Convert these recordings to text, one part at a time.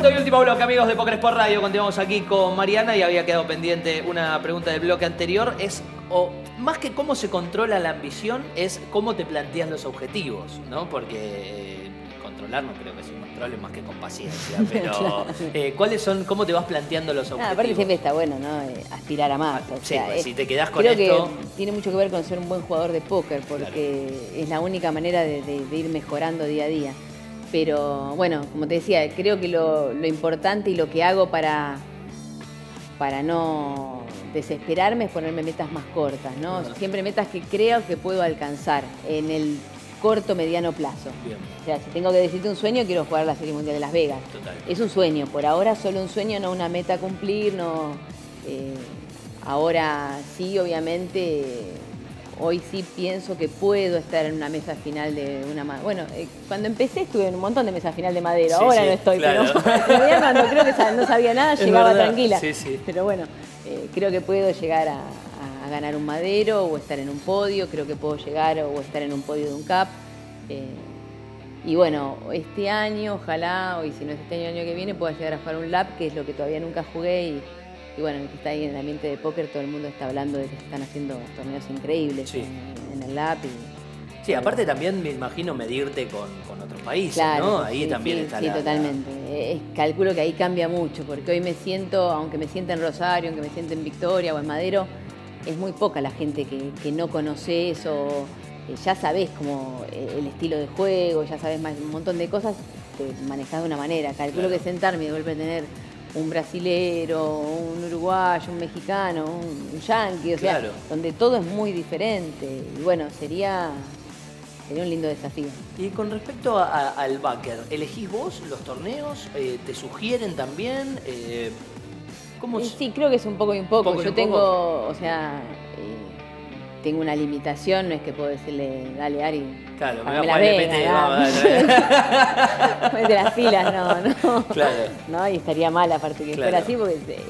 Cuarto y último bloque, amigos de Poker Sport Radio. Continuamos aquí con Mariana y había quedado pendiente una pregunta del bloque anterior. Es, o más que cómo se controla la ambición, es cómo te planteas los objetivos, ¿no? Porque eh, controlar no creo que se controle más que con paciencia, pero eh, ¿cuáles son, cómo te vas planteando los Ah, objetivos? aparte siempre está bueno, ¿no? Eh, Aspirar a más. o Sí, sea, pues, es- si te quedás con creo esto- que tiene mucho que ver con ser un buen jugador de póker, porque es la única manera de, de- de ir mejorando día a día. Pero bueno, como te decía, creo que lo, lo importante y lo que hago para, para no desesperarme es ponerme metas más cortas, ¿no? Ajá. Siempre metas que creo que puedo alcanzar en el corto, mediano plazo. Bien, O sea, si tengo que decirte un sueño, quiero jugar la Serie Mundial de Las Vegas. total. Es un sueño, por ahora solo un sueño, no una meta a cumplir, no. eh, ahora sí, obviamente, hoy sí pienso que puedo estar en una mesa final de una ma- Bueno, eh, cuando empecé estuve en un montón de mesas final de madera, Sí, ahora sí, no estoy, claro. pero en cuando creo que no sabía nada, Es llegaba verdad, tranquila. sí, sí. Pero bueno, eh, creo que puedo llegar a, a ganar un madero o estar en un podio, creo que puedo llegar o estar en un podio de un CAP. eh, y bueno, este año, ojalá, o y si no es este año, el año que viene, pueda llegar a jugar un lap, que es lo que todavía nunca jugué. Y, y bueno, que está ahí en el ambiente de póker, todo el mundo está hablando de que están haciendo torneos increíbles Sí. en, en el lap. Y, Sí, aparte también me imagino medirte con, con otros países, Claro, ¿no? Ahí sí, también sí, está sí, la- la- totalmente. Eh, calculo que ahí cambia mucho, porque hoy me siento, aunque me sienta en Rosario, aunque me sienta en Victoria o en Madero, es muy poca la gente que, que no conoces o eh, ya sabes como eh, el estilo de juego, ya sabes más, un montón de cosas, te manejas de una manera. Calculo Claro. que sentarme y de golpe tener un brasilero, un uruguayo, un mexicano, un, un yanqui, o sea, Claro. donde todo es muy diferente. Y bueno, sería, sería un lindo desafío. Y con respecto a- a- al backer, ¿elegís vos los torneos? Eh, ¿Te sugieren también? Eh, ¿Cómo Sí, creo que es un poco y un poco. Yo un tengo, poco. o sea, tengo una limitación, no es que puedo decirle, dale, Ari. Claro, me a la poner vena, Ponete las pilas, no, no. Claro. No, y estaría mal aparte que Claro. fuera así porque eh, eh,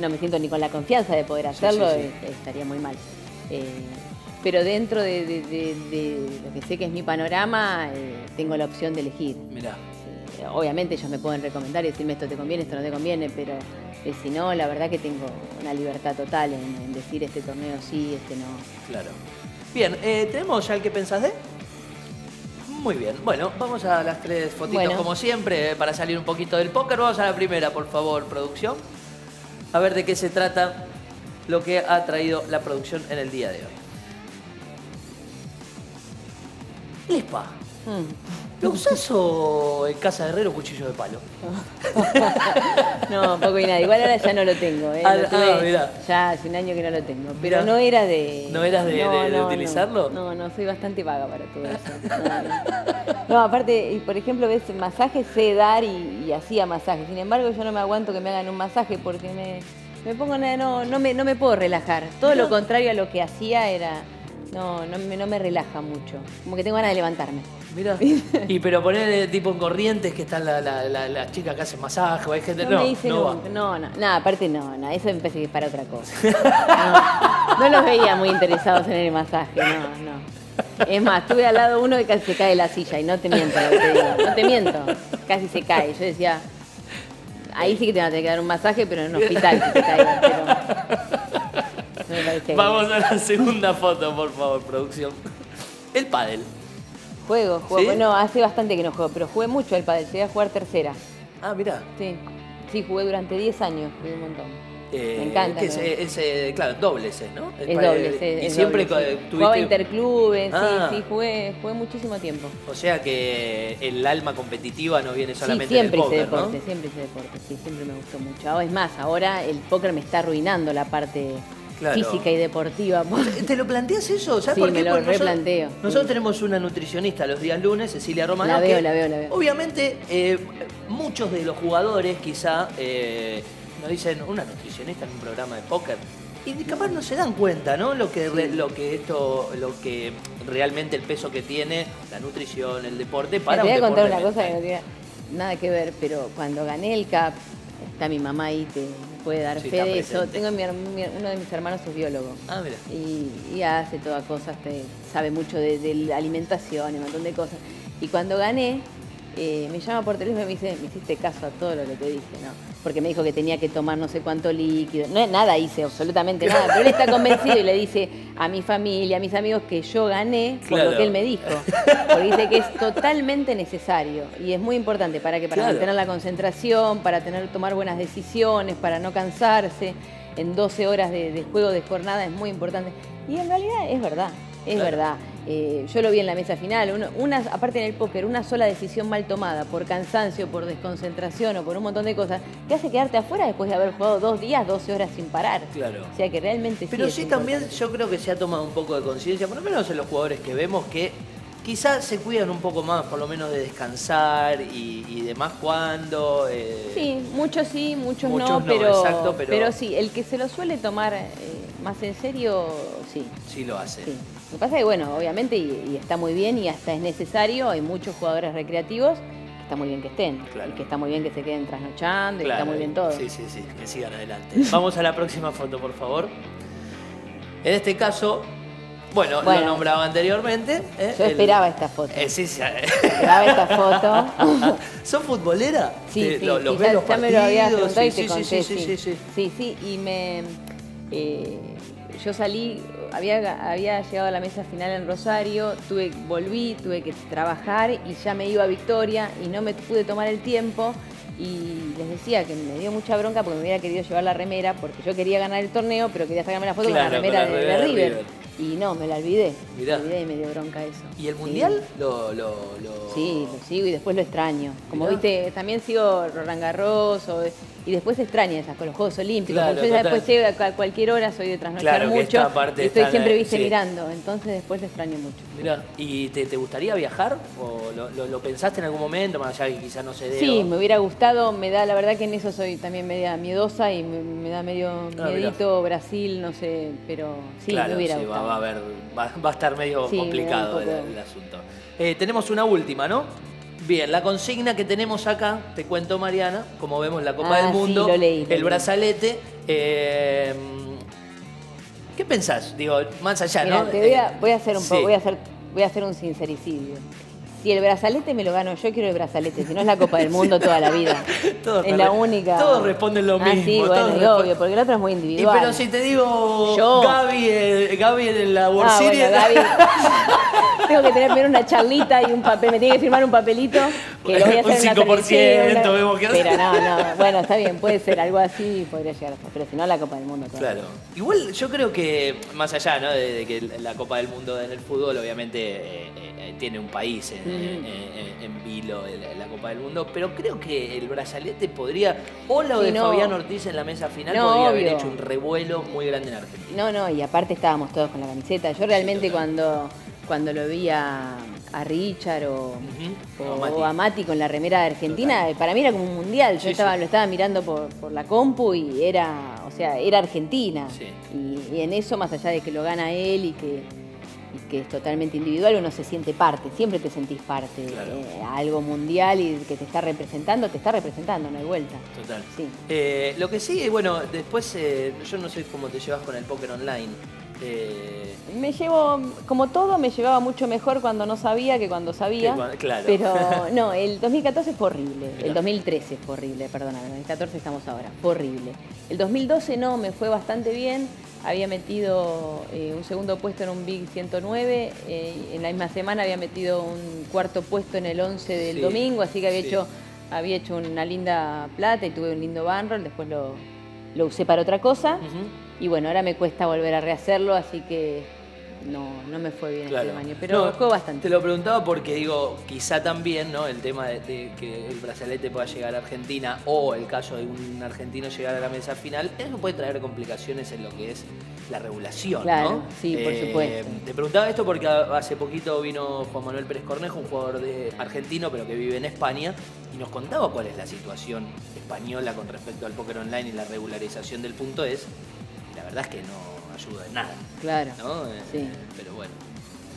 no me siento ni con la confianza de poder hacerlo, sí, sí. eh, estaría muy mal. Eh, pero dentro de, de- de- de lo que sé que es mi panorama, eh, tengo la opción de elegir. Mirá, obviamente ellos me pueden recomendar y decirme esto te conviene, esto no te conviene, pero eh, si no, la verdad que tengo una libertad total en, en decir este torneo sí, este no. claro. Bien, eh, ¿tenemos ya el que pensás de? Muy bien. Bueno, vamos a las tres fotitos Bueno. como siempre eh, para salir un poquito del póker. Vamos a la primera, por favor, producción. A ver de qué se trata lo que ha traído la producción en el día de hoy. Lespa. Mm. ¿Lo usás o en casa de herrero cuchillo de palo? No, poco y nada. Igual ahora ya no lo tengo. ¿eh? Ah, Lo ah, mirá. ya hace un año que no lo tengo. Pero Mirá. no era de. ¿No eras de- de- de utilizarlo? No, no, soy bastante vaga para todo eso. No, aparte, y por ejemplo, ves masajes, sé dar y, y hacía masajes. Sin embargo, yo no me aguanto que me hagan un masaje porque me, me pongo. No, no, me, no me puedo relajar. Todo lo contrario a lo que hacía era. No, no me, no me relaja mucho. Como que tengo ganas de levantarme. Mira. Y pero poner tipo en corrientes que están las la, la, las chicas que hacen masaje o hay gente. No, No, me hice no nunca. No, no, no, aparte no, no, eso parece que para otra cosa. No, no los veía muy interesados en el masaje, no, no. Es más, tuve al lado uno que casi se cae de la silla y no te miento, lo que te digo, no te miento, casi se cae. Yo decía, ahí sí que te van a tener que dar un masaje, pero en un hospital si te caes, pero no me parece bien. Vamos a la segunda foto, por favor, producción. El pádel. Juego, juego. ¿Sí? Bueno, hace bastante que no juego, pero jugué mucho al padre, llegué a jugar tercera. Ah, mira. Sí, sí, jugué durante 10 años, jugué un montón. Eh, Me encanta, es, ¿no? es, eh, claro, dobles es, ¿no? Es para- doble, sí, Y es siempre doble, sí. tuviste... Jugaba interclubes, Ah. sí, sí, jugué, jugué muchísimo tiempo. O sea que el alma competitiva no viene Sí, solamente siempre del hice póker, deporte, siempre hice deporte, sí, siempre me gustó mucho. Es más, ahora el póker me está arruinando la parte Claro. física y deportiva. ¿Te lo planteas eso? ¿Sabes Sí, por qué? me lo Porque nosotros- replanteo, Nosotros sí. tenemos una nutricionista los días lunes, Cecilia Romano. La veo, que la veo, la veo. Obviamente, eh, muchos de los jugadores quizá eh, nos dicen una nutricionista en un programa de póker. Y capaz no se dan cuenta, ¿no? Lo que, re- lo que esto, lo que realmente el peso que tiene la nutrición, el deporte para te voy un a contar una cosa que no tiene nada que ver, pero cuando gané el CAP, está mi mamá ahí, te puede dar Sí, fe de eso. Tengo mi her- mi- uno de mis hermanos es biólogo. Ah, mira. y, y hace todas cosas, te- sabe mucho de, de la alimentación y un montón de cosas. Y cuando gané, eh, me llama por teléfono y me dice, me hiciste caso a todo lo que te dije, ¿no? Porque me dijo que tenía que tomar no sé cuánto líquido. No, nada hice, absolutamente nada. Pero él está convencido y le dice a mi familia, a mis amigos, que yo gané por lo que él me dijo. Porque dice que es totalmente necesario y es muy importante para que para mantener la concentración, para tener tomar buenas decisiones, para no cansarse. En 12 horas de, juego de jornada es muy importante. Y en realidad es verdad, es verdad. Eh, yo lo vi en la mesa final, una, aparte en el póker, una sola decisión mal tomada por cansancio, por desconcentración o por un montón de cosas, te hace quedarte afuera después de haber jugado dos días, 12 horas sin parar. Claro. O sea que realmente Pero sí. sí, también yo creo que se ha tomado un poco de conciencia, por lo menos en los jugadores que vemos que quizás se cuidan un poco más, por lo menos de descansar y, demás cuando. Eh, sí, muchos sí, muchos, no, pero, pero, sí, el que se lo suele tomar eh, más en serio, sí. Sí lo hace. Lo que pasa es que, bueno, obviamente, y, está muy bien y hasta es necesario, hay muchos jugadores recreativos que está muy bien que estén, y que está muy bien que se queden trasnochando, y que está muy bien todo. Sí, sí, sí, que sigan adelante. Vamos a la próxima foto, por favor. En este caso, bueno, lo nombraba anteriormente. ¿eh? Yo esperaba esta foto. Eh, sí, sí. Esperaba esta foto. ¿Sos futbolera? Sí, sí. Los ya, ya me lo habías preguntado y te conté, sí, sí, sí. Sí, sí, y me... Eh, yo salí había, había llegado a la mesa final en Rosario, tuve, volví, tuve que trabajar y ya me iba a Victoria y no me pude tomar el tiempo y les decía que me dio mucha bronca porque me hubiera querido llevar la remera porque yo quería ganar el torneo pero quería sacarme la foto con la remera de, River. Y no, me la olvidé. Me olvidé y me dio bronca eso. ¿Y el mundial? Lo, lo, Sí, lo sigo y después lo extraño. Como viste, también sigo Roland Garros o y después extraña esas con los Juegos Olímpicos. yo después llego a cualquier hora, soy de trasnochar mucho. y estoy siempre viste mirando, entonces después lo extraño mucho. Mira, ¿y te, gustaría viajar? ¿O lo, pensaste en algún momento, más allá que quizás no se dé? Sí, me hubiera gustado, me da, la verdad que en eso soy también media miedosa y me, da medio ah, miedito Brasil, no sé, pero sí, me hubiera gustado. Va, a va, a estar medio complicado el, asunto. Eh, tenemos una última, ¿no? Bien, la consigna que tenemos acá, te cuento Mariana, como vemos la Copa del ah, Mundo, el brazalete. Eh, ¿Qué pensás? Digo, más allá, ¿no? Te voy a, voy a hacer un voy a hacer, voy a hacer un sincericidio. Si el brazalete me lo gano, yo quiero el brazalete, si no es la Copa del Mundo toda la vida. es la única. Todos responden lo mismo. Ah, sí, bueno, obvio, porque el otro es muy individual. Y pero si te digo yo, Gaby, eh, Gaby en la World ah, Series. tengo que tener primero una charlita y un papel, me tiene que firmar un papelito que lo voy a hacer un 5%, vemos que Pero no, no, bueno, está bien, puede ser algo así, podría llegar hasta, pero si no la Copa del Mundo. Claro. Igual yo creo que, más allá ¿no? de, que la Copa del Mundo en el fútbol obviamente eh, eh, tiene un país en, en, vilo la Copa del Mundo, pero creo que el brazalete podría, o lo de Fabián Ortiz en la mesa final, podría haber hecho un revuelo muy grande en Argentina. No, no, y aparte estábamos todos con la camiseta. Yo realmente cuando, cuando lo vi a, Richard o, a Mati con la remera de Argentina, para mí era como un mundial. Yo estaba, lo estaba mirando por, la compu y era, o sea, era Argentina. y en eso, más allá de que lo gana él y que que es totalmente individual, uno se siente parte, siempre te sentís parte. de eh, algo mundial y que te está representando, te está representando, no hay vuelta. Total. Sí. Eh, lo que sí, bueno, después eh, yo no sé cómo te llevas con el póker online. Me llevo, como todo, me llevaba mucho mejor cuando no sabía que cuando sabía. claro. Pero no, el 2014 fue horrible. El 2013 fue horrible, perdona, el 2014 estamos ahora. Fue horrible. El 2012 no, me fue bastante bien había metido eh, un segundo puesto en un Big 109, eh, en la misma semana había metido un cuarto puesto en el 11 del domingo, así que había, hecho, había hecho una linda plata y tuve un lindo banroll, después lo, usé para otra cosa y bueno, ahora me cuesta volver a rehacerlo, así que no, no me fue bien este año, pero no, bastante. Te lo preguntaba porque digo, quizá también, ¿no? El tema de, que el brazalete pueda llegar a Argentina o el caso de un argentino llegar a la mesa final, eso puede traer complicaciones en lo que es la regulación, claro, Sí, por eh, supuesto. Te preguntaba esto porque hace poquito vino Juan Manuel Pérez Cornejo, un jugador de argentino, pero que vive en España, y nos contaba cuál es la situación española con respecto al póker online y la regularización del punto es. La verdad es que no ayuda en nada. Claro. ¿no? Eh, sí. pero bueno.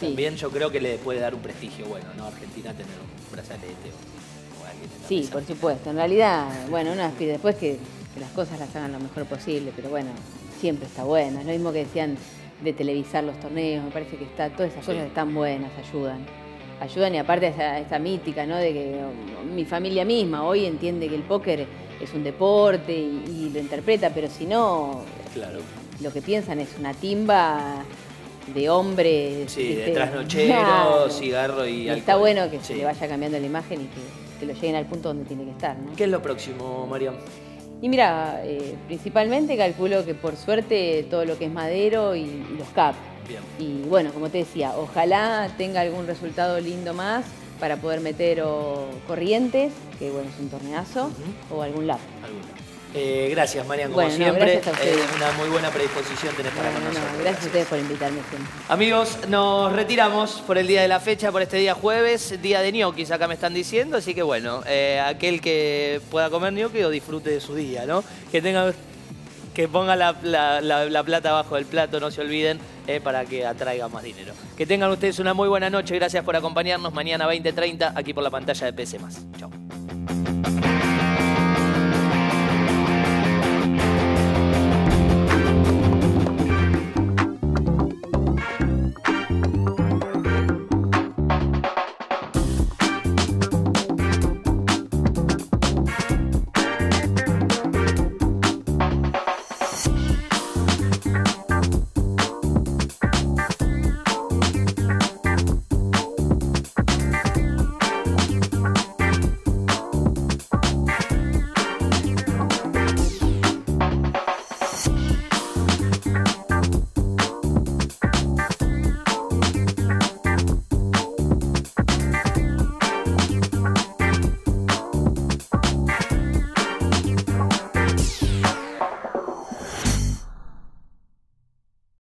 También yo creo que le puede dar un prestigio bueno, ¿no? Argentina tener un brazalete o, alguien Sí, por supuesto. En realidad, bueno, uno pide después que, las cosas las hagan lo mejor posible, pero bueno, siempre está bueno. Es lo mismo que decían de televisar los torneos, me parece que está, todas esas cosas están buenas, ayudan. ayudan y aparte esta, esta mítica, ¿no? De que um, mi familia misma hoy entiende que el póker es un deporte y, y lo interpreta, pero si no, Claro. Lo que piensan es una timba de hombres. Sí, de Claro. cigarro y Y alcohol. está bueno que Sí. se le vaya cambiando la imagen y que, que lo lleguen al punto donde tiene que estar, ¿no? ¿Qué es lo próximo, Mariam? Y mira, eh, principalmente calculo que por suerte todo lo que es madero y, y los CAP. Bien. Y bueno, como te decía, ojalá tenga algún resultado lindo más para poder meter o corrientes, que bueno, es un torneazo, o algún lap. Alguno. Eh, gracias, Marian, como Bueno, siempre. gracias a ustedes. Eh, una muy buena predisposición tenés para Bueno, con no, nosotros. gracias a ustedes por invitarme siempre. Amigos, nos retiramos por el día de la fecha, por este día jueves, día de ñoquis, acá me están diciendo, así que bueno, eh, aquel que pueda comer ñoquis o disfrute de su día, ¿no? Que tenga, que ponga la, la- la- la plata abajo del plato, no se olviden, para que atraiga más dinero. Que tengan ustedes una muy buena noche, gracias por acompañarnos mañana 20.30 aquí por la pantalla de PC+. Chao.